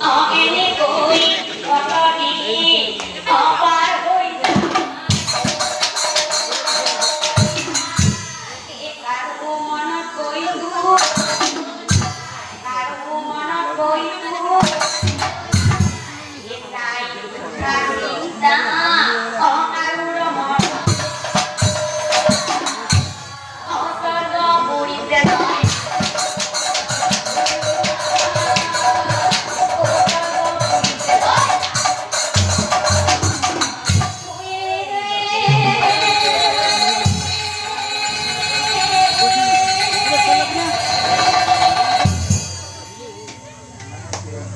Oh, any boy. আল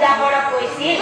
ডাঙৰ কৈছিল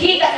ঠিক আছে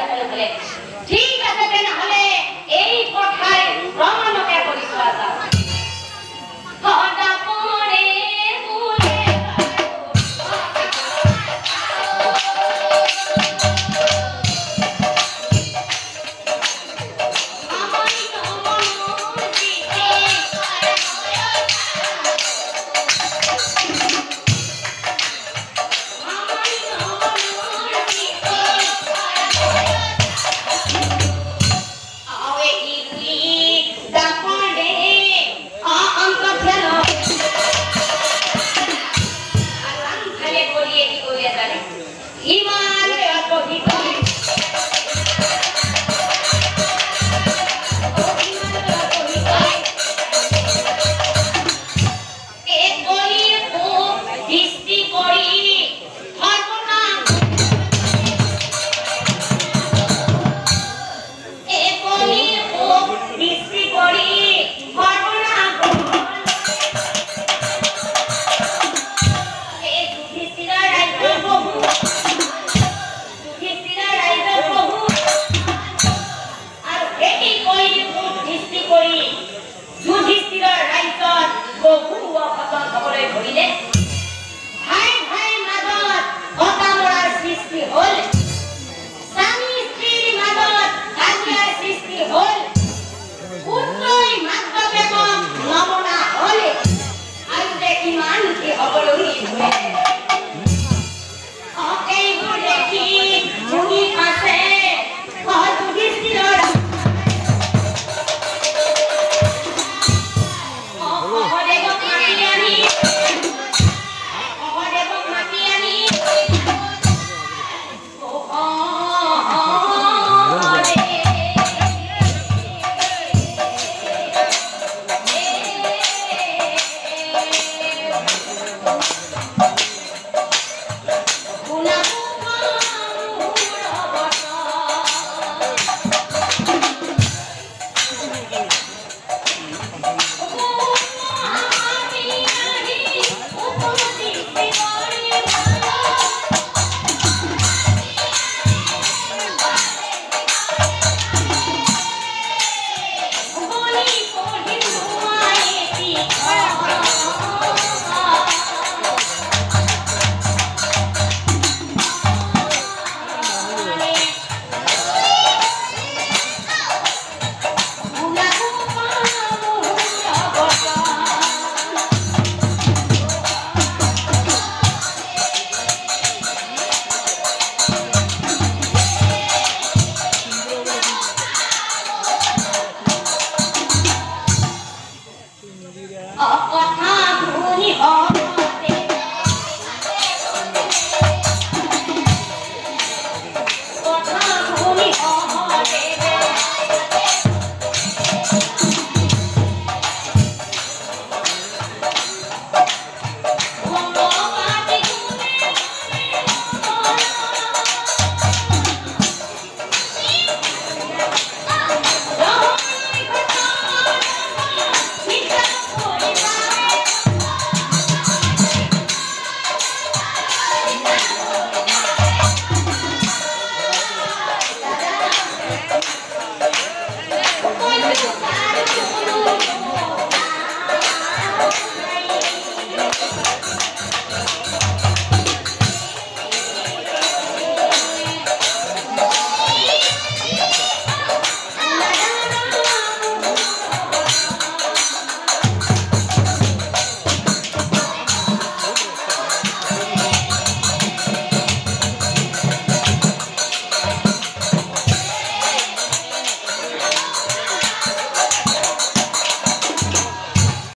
Y madre, va